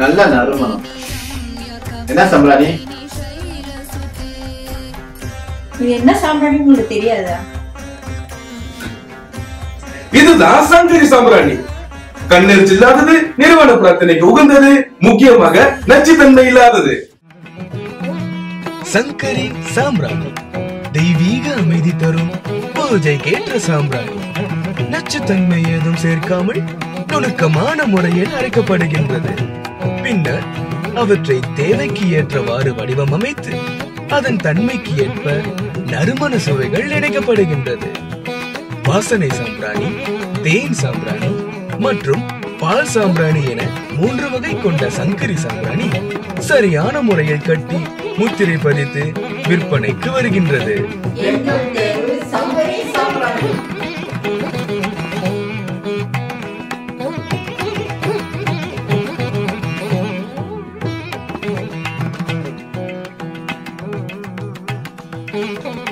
நல்ல நறுமணம். என்ன சம்பிராணி? இது என்ன சாம்பிராணி உங்களுக்கு தெரியாதா? இதுதான் சங்கரி சாம்பிராணி. கண்ணெரிச்சல் இல்லாதது நிறுவன பிரார்த்தனைக்கு உகந்தது முக்கியமாக நச்சுத்தன்மை இல்லாதது. சங்கரி சாம்பிராணி தெய்வீக அமைதி தரும் பூஜைக்கேற்ற சாம்பிராணி. நச்சுத்தன்மை ஏதும் சேர்க்காமல் நுணுக்கமான முறையில் அரைக்கப்படுகின்றது. பின்னர் அவற்றை தேவைக்கு ஏற்றவாறு வடிவம் அமைத்து அதன் தன்மைக்கு ஏற்ப நறுமண சுவைகள் இணைக்கப்படுகின்றது. வாசனை சாம்பிராணி தேன் சாம்பிராணி மற்றும் பால் சாம்பிராணி என மூன்று வகை கொண்ட சங்கரி சாம்பிராணி சரியான முறையில் கட்டி முத்திரை பதித்து விற்பனைக்கு வருகின்றது. Música